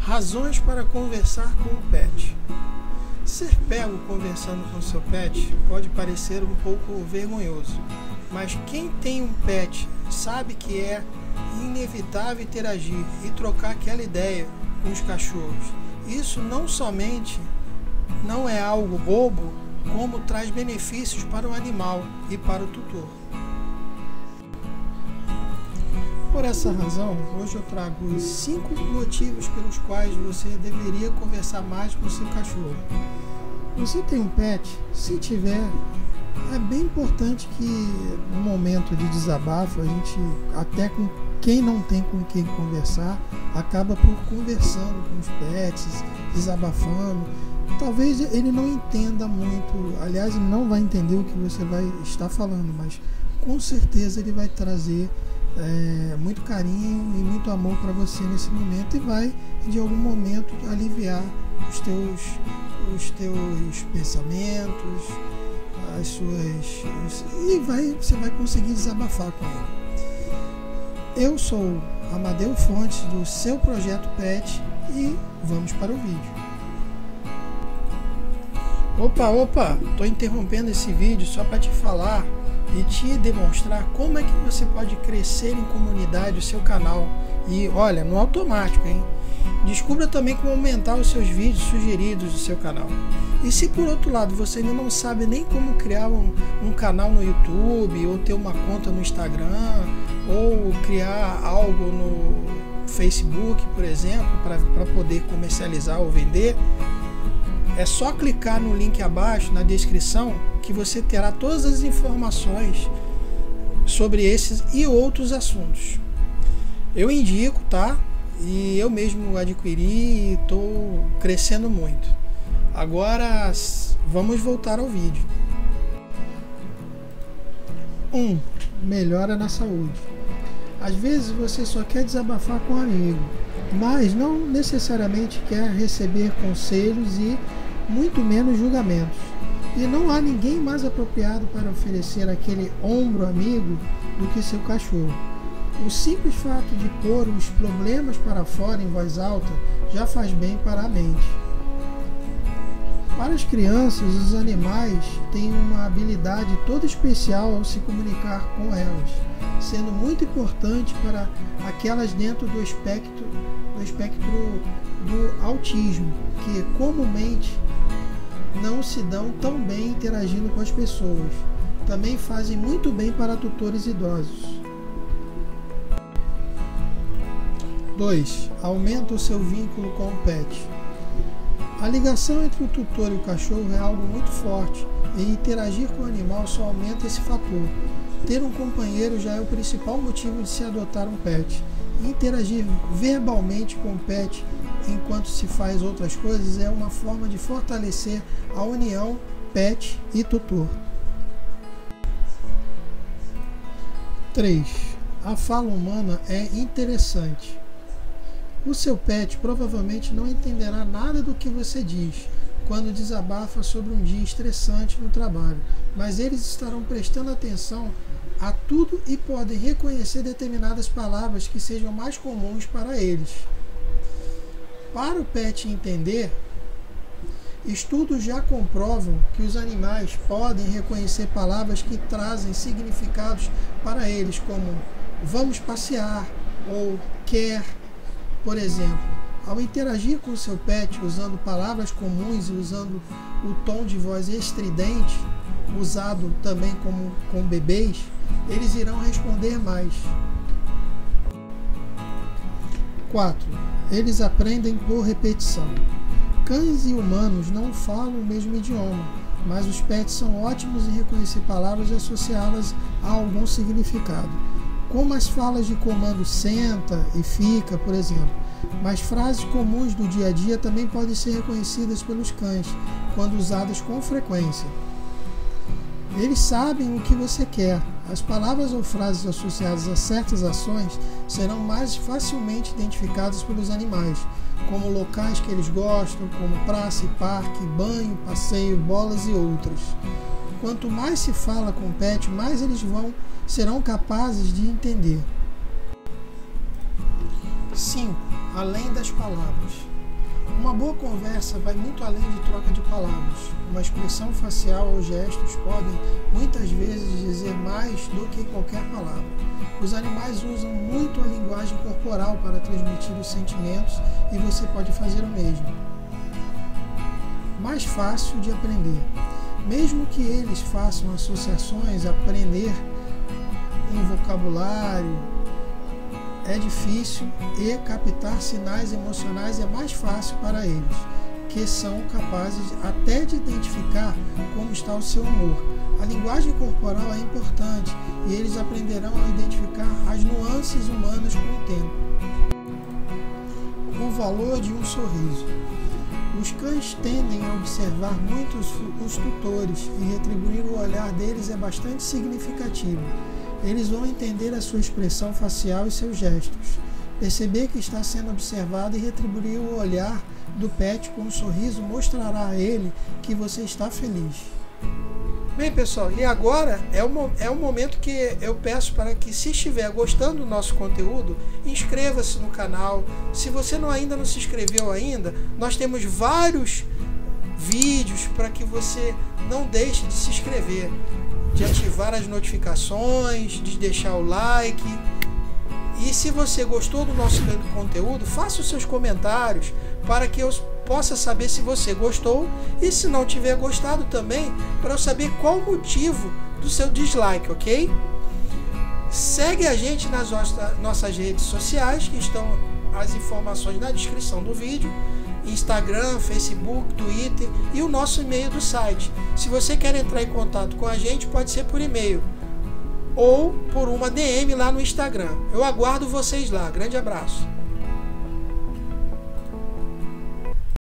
Razões para conversar com o pet. Ser pego conversando com seu pet pode parecer um pouco vergonhoso, mas quem tem um pet sabe que é inevitável interagir e trocar aquela ideia com os cachorros. Isso não somente não é algo bobo, como traz benefícios para o animal e para o tutor. Essa razão, hoje eu trago os cinco motivos pelos quais você deveria conversar mais com o seu cachorro. Você tem um pet? Se tiver, é bem importante que no momento de desabafo a gente, até com quem não tem com quem conversar, acaba por conversando com os pets, desabafando. Talvez ele não entenda muito, aliás, ele não vai entender o que você vai estar falando, mas com certeza ele vai trazer é, muito carinho e muito amor para você nesse momento e vai de algum momento aliviar os teus, os teus pensamentos, as suas e vai você vai conseguir desabafar com ele. Eu sou Amadeu Fontes do seu projeto Pet e vamos para o vídeo. Opa, opa, tô interrompendo esse vídeo só para te falar e te demonstrar como é que você pode crescer em comunidade o seu canal. E olha, no automático, hein? Descubra também como aumentar os seus vídeos sugeridos do seu canal. E se por outro lado você ainda não sabe nem como criar um, um canal no YouTube, ou ter uma conta no Instagram, ou criar algo no Facebook, por exemplo, para poder comercializar ou vender, é só clicar no link abaixo na descrição que você terá todas as informações sobre esses e outros assuntos. Eu indico, tá? E eu mesmo adquiri e estou crescendo muito. Agora vamos voltar ao vídeo. 1. Um, melhora na saúde. Às vezes você só quer desabafar com um amigo, mas não necessariamente quer receber conselhos e muito menos julgamentos. E não há ninguém mais apropriado para oferecer aquele ombro amigo do que seu cachorro. O simples fato de pôr os problemas para fora em voz alta já faz bem para a mente. Para as crianças, os animais têm uma habilidade toda especial ao se comunicar com elas, sendo muito importante para aquelas dentro do espectro, do espectro do autismo, que comumente não se dão tão bem interagindo com as pessoas. Também fazem muito bem para tutores idosos. 2. Aumenta o seu vínculo com o pet. A ligação entre o tutor e o cachorro é algo muito forte e interagir com o animal só aumenta esse fator. Ter um companheiro já é o principal motivo de se adotar um pet. Interagir verbalmente com o pet enquanto se faz outras coisas é uma forma de fortalecer a união pet e tutor. 3. A fala humana é interessante. O seu pet provavelmente não entenderá nada do que você diz quando desabafa sobre um dia estressante no trabalho, mas eles estarão prestando atenção a tudo e podem reconhecer determinadas palavras que sejam mais comuns para eles. Para o pet entender, estudos já comprovam que os animais podem reconhecer palavras que trazem significados para eles, como vamos passear ou quer, por exemplo. Ao interagir com o seu pet usando palavras comuns e usando o tom de voz estridente, usado também como com bebês, eles irão responder mais. 4 eles aprendem por repetição. Cães e humanos não falam o mesmo idioma, mas os pets são ótimos em reconhecer palavras e associá-las a algum significado, como as falas de comando senta e fica, por exemplo. Mas frases comuns do dia a dia também podem ser reconhecidas pelos cães quando usadas com frequência. Eles sabem o que você quer. As palavras ou frases associadas a certas ações serão mais facilmente identificadas pelos animais, como locais que eles gostam, como praça e parque, banho, passeio, bolas e outras. Quanto mais se fala com o pet, mais eles vão serão capazes de entender. 5. Além das palavras. Uma boa conversa vai muito além de troca de palavras. Uma expressão facial ou gestos podem muitas vezes dizer mais do que qualquer palavra. Os animais usam muito a linguagem corporal para transmitir os sentimentos e você pode fazer o mesmo. Mais fácil de aprender. Mesmo que eles façam associações, aprender em vocabulário é difícil e captar sinais emocionais é mais fácil para eles, que são capazes até de identificar como está o seu humor. A linguagem corporal é importante e eles aprenderão a identificar as nuances humanas com o tempo. O valor de um sorriso. Os cães tendem a observar muito os, os tutores e retribuir o olhar deles é bastante significativo. Eles vão entender a sua expressão facial e seus gestos, perceber que está sendo observado e retribuir o olhar do pet com um sorriso mostrará a ele que você está feliz. Bem, pessoal, e agora é o, é o momento que eu peço para que, se estiver gostando do nosso conteúdo, inscreva-se no canal. Se você não ainda não se inscreveu ainda, nós temos vários vídeos para que você não deixe de se inscrever, de ativar as notificações, de deixar o like. E se você gostou do nosso conteúdo, faça os seus comentários para que eu possa saber se você gostou e se não tiver gostado também, para eu saber qual o motivo do seu dislike, ok? Segue a gente nas nossas redes sociais, que estão as informações na descrição do vídeo. Instagram, Facebook, Twitter e o nosso e-mail do site. Se você quer entrar em contato com a gente, pode ser por e-mail ou por uma DM lá no Instagram. Eu aguardo vocês lá. Grande abraço.